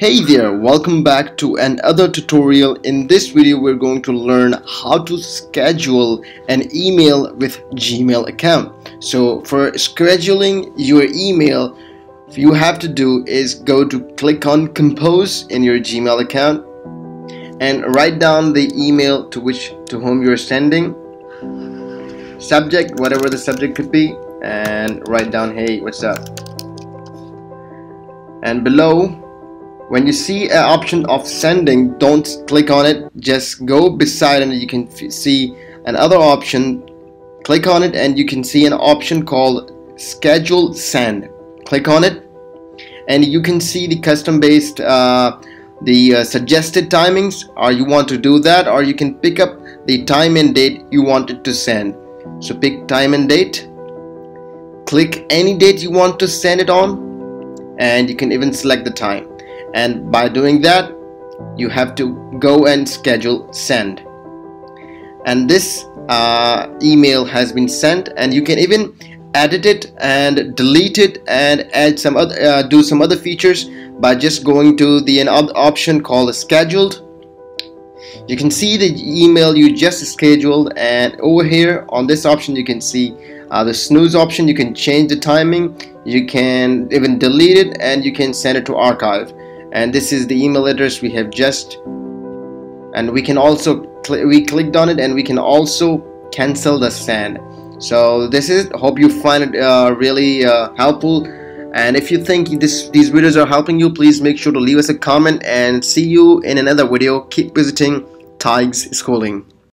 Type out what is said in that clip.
Hey there, welcome back to another tutorial. In this video, we're going to learn how to schedule an email with Gmail account. So for scheduling your email, you have to do is go to click on compose in your Gmail account and write down the email to which to whom you're sending subject whatever the subject could be and write down hey what's up and below when you see an option of sending don't click on it. Just go beside and you can see another option. Click on it and you can see an option called schedule send. Click on it and you can see the custom based uh, the uh, suggested timings. Or you want to do that or you can pick up the time and date you wanted to send. So pick time and date. Click any date you want to send it on and you can even select the time and by doing that you have to go and schedule send. And this uh, email has been sent and you can even edit it and delete it and add some other uh, do some other features by just going to the another option called scheduled. You can see the email you just scheduled and over here on this option you can see uh, the snooze option. You can change the timing. You can even delete it and you can send it to archive and this is the email address we have just and we can also cl we clicked on it and we can also cancel the send so this is hope you find it uh, really uh, helpful. And if you think this these videos are helping you please make sure to leave us a comment and see you in another video. Keep visiting Tiges Schooling